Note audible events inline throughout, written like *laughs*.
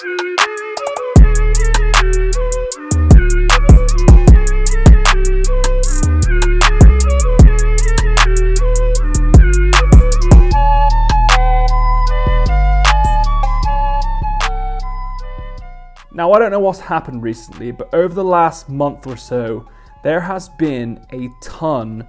Now, I don't know what's happened recently, but over the last month or so, there has been a ton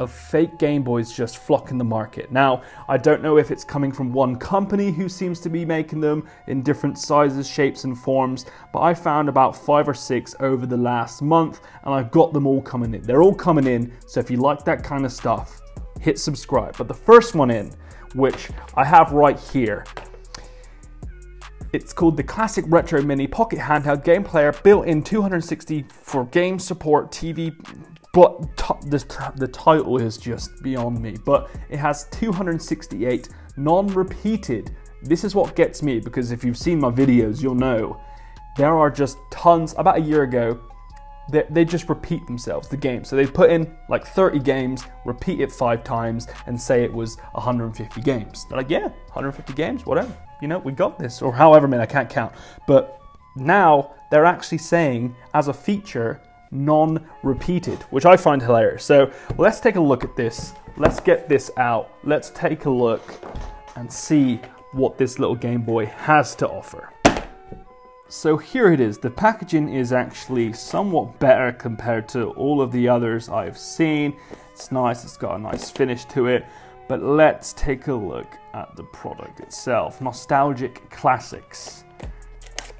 of fake Game Boys just flocking the market. Now, I don't know if it's coming from one company who seems to be making them in different sizes, shapes, and forms, but I found about five or six over the last month, and I've got them all coming in. They're all coming in, so if you like that kind of stuff, hit subscribe. But the first one in, which I have right here, it's called the Classic Retro Mini Pocket Handheld Game Player, built in 260 for game support TV. But this, the title is just beyond me. But it has 268 non-repeated. This is what gets me because if you've seen my videos, you'll know there are just tons. About a year ago, they, they just repeat themselves, the game. So they put in like 30 games, repeat it five times, and say it was 150 games. They're like, yeah, 150 games, whatever you know, we got this, or however many, I can't count. But now they're actually saying as a feature, non repeated, which I find hilarious. So let's take a look at this. Let's get this out. Let's take a look and see what this little Game Boy has to offer. So here it is. The packaging is actually somewhat better compared to all of the others I've seen. It's nice, it's got a nice finish to it. But let's take a look at the product itself. Nostalgic Classics.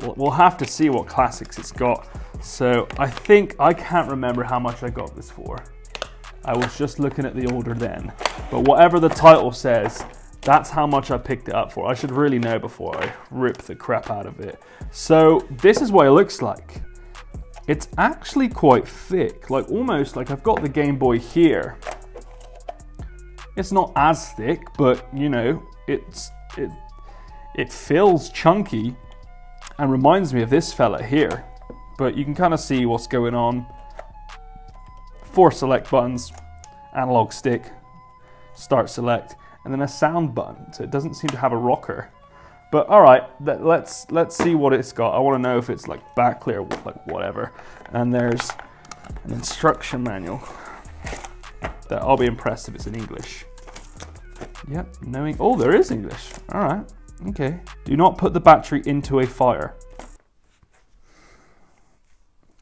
We'll have to see what classics it's got. So I think, I can't remember how much I got this for. I was just looking at the order then. But whatever the title says, that's how much I picked it up for. I should really know before I rip the crap out of it. So this is what it looks like. It's actually quite thick, like almost like I've got the Game Boy here it's not as thick, but you know, it's it it feels chunky and reminds me of this fella here. But you can kind of see what's going on. Four select buttons, analog stick, start select, and then a sound button. So it doesn't seem to have a rocker. But all right, let's let's see what it's got. I want to know if it's like backlit or like whatever. And there's an instruction manual that I'll be impressed if it's in English. Yep, knowing. Oh, there is English. All right. Okay. Do not put the battery into a fire.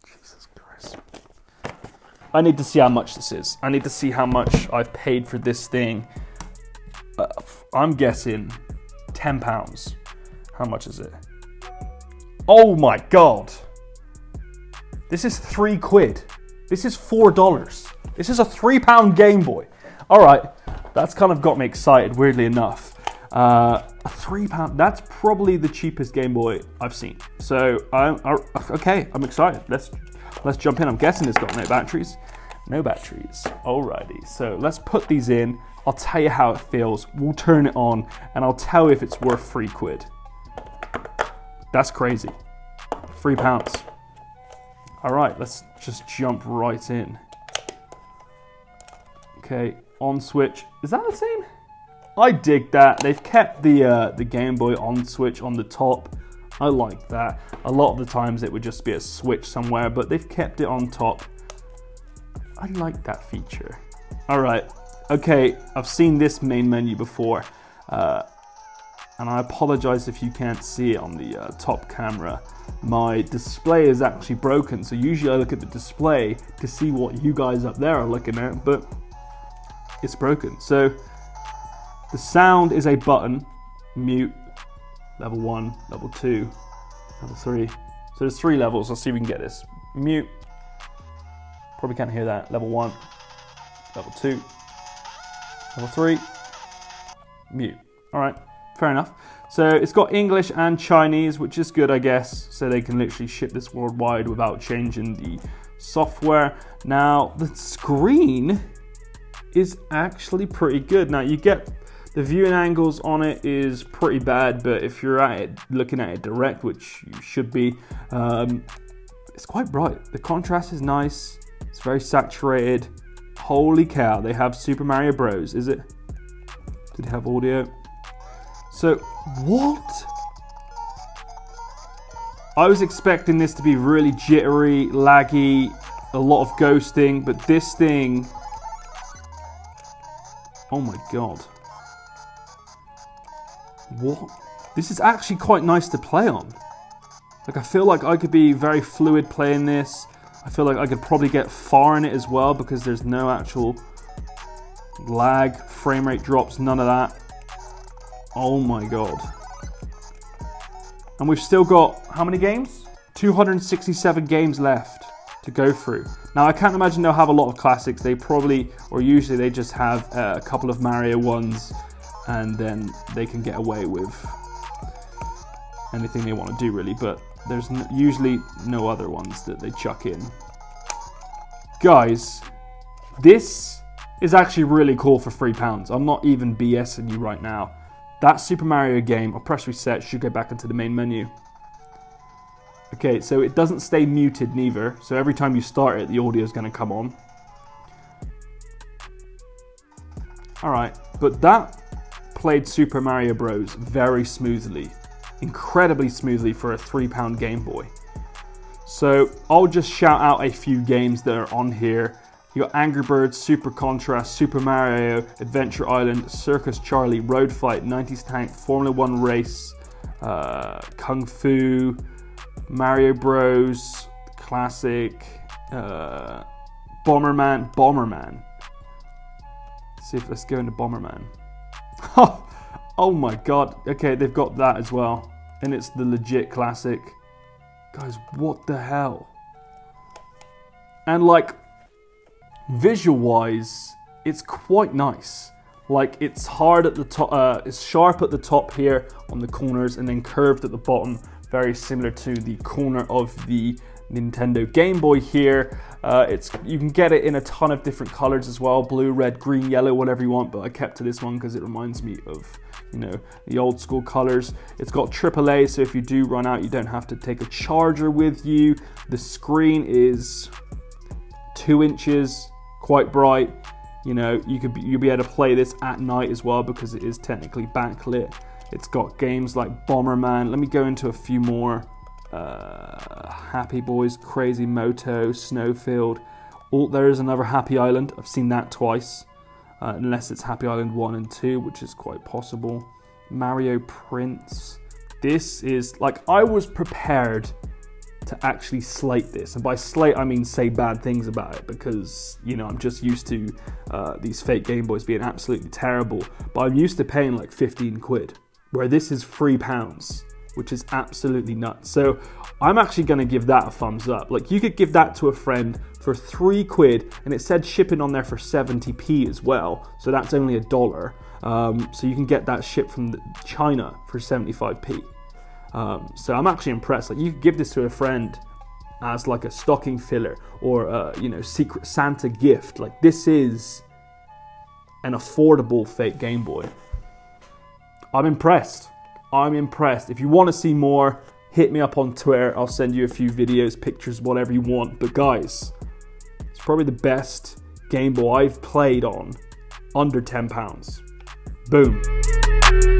Jesus Christ. I need to see how much this is. I need to see how much I've paid for this thing. Uh, I'm guessing 10 pounds. How much is it? Oh my god. This is three quid. This is four dollars. This is a three pound Game Boy. All right, that's kind of got me excited, weirdly enough. Uh, a three pound, that's probably the cheapest Game Boy I've seen. So, I'm, okay, I'm excited. Let's, let's jump in. I'm guessing it's got no batteries. No batteries, alrighty. So let's put these in. I'll tell you how it feels. We'll turn it on and I'll tell you if it's worth three quid. That's crazy. Three pounds. All right, let's just jump right in. Okay, on switch. Is that the same? I dig that. They've kept the uh, the Game Boy on switch on the top. I like that. A lot of the times it would just be a switch somewhere, but they've kept it on top. I like that feature. All right, okay, I've seen this main menu before, uh, and I apologize if you can't see it on the uh, top camera. My display is actually broken, so usually I look at the display to see what you guys up there are looking at, but it's broken. So the sound is a button, mute, level one, level two, level three. So there's three levels. Let's see if we can get this. Mute, probably can't hear that. Level one, level two, level three, mute. All right, fair enough. So it's got English and Chinese, which is good, I guess. So they can literally ship this worldwide without changing the software. Now, the screen is actually pretty good. Now you get the viewing angles on it is pretty bad, but if you're at it looking at it direct, which you should be, um, it's quite bright. The contrast is nice. It's very saturated. Holy cow, they have Super Mario Bros. Is it? Did it have audio? So, what? I was expecting this to be really jittery, laggy, a lot of ghosting, but this thing. Oh my god. What? This is actually quite nice to play on. Like, I feel like I could be very fluid playing this. I feel like I could probably get far in it as well because there's no actual lag, frame rate drops, none of that. Oh my god. And we've still got, how many games? 267 games left to go through. Now, I can't imagine they'll have a lot of classics. They probably, or usually, they just have uh, a couple of Mario ones and then they can get away with anything they want to do, really. But there's usually no other ones that they chuck in. Guys, this is actually really cool for £3. I'm not even BSing you right now. That Super Mario game, I'll press reset, should go back into the main menu. Okay, so it doesn't stay muted neither, so every time you start it, the audio is going to come on. Alright, but that played Super Mario Bros. very smoothly, incredibly smoothly for a £3 Game Boy. So I'll just shout out a few games that are on here. You got Angry Birds, Super Contrast, Super Mario, Adventure Island, Circus Charlie, Road Fight, 90s Tank, Formula One Race, uh, Kung Fu, Mario Bros, Classic, uh, Bomberman, Bomberman. Let's see if let's go into Bomberman. *laughs* oh my god. Okay, they've got that as well. And it's the legit classic. Guys, what the hell? And like, visual wise, it's quite nice. Like it's hard at the top, uh, it's sharp at the top here on the corners and then curved at the bottom, very similar to the corner of the Nintendo Game Boy here. Uh, it's You can get it in a ton of different colors as well, blue, red, green, yellow, whatever you want, but I kept to this one because it reminds me of, you know, the old school colors. It's got AAA, so if you do run out, you don't have to take a charger with you. The screen is two inches, quite bright. You know, you could be, you'll be able to play this at night as well because it is technically backlit. It's got games like Bomberman. Let me go into a few more uh, Happy Boys, Crazy Moto, Snowfield. Oh, there is another Happy Island. I've seen that twice, uh, unless it's Happy Island 1 and 2, which is quite possible. Mario Prince. This is like I was prepared to actually slate this, and by slate I mean say bad things about it because you know I'm just used to uh, these fake Game Boys being absolutely terrible. But I'm used to paying like 15 quid, where this is three pounds which is absolutely nuts. So I'm actually going to give that a thumbs up. Like you could give that to a friend for three quid, and it said shipping on there for 70p as well. So that's only a dollar. Um, so you can get that shipped from China for 75p. Um, so I'm actually impressed. Like you could give this to a friend as like a stocking filler or a, you know secret Santa gift. Like this is an affordable fake Game Boy. I'm impressed. I'm impressed. If you want to see more, hit me up on Twitter. I'll send you a few videos, pictures, whatever you want. But guys, it's probably the best Game Boy I've played on under £10. Boom.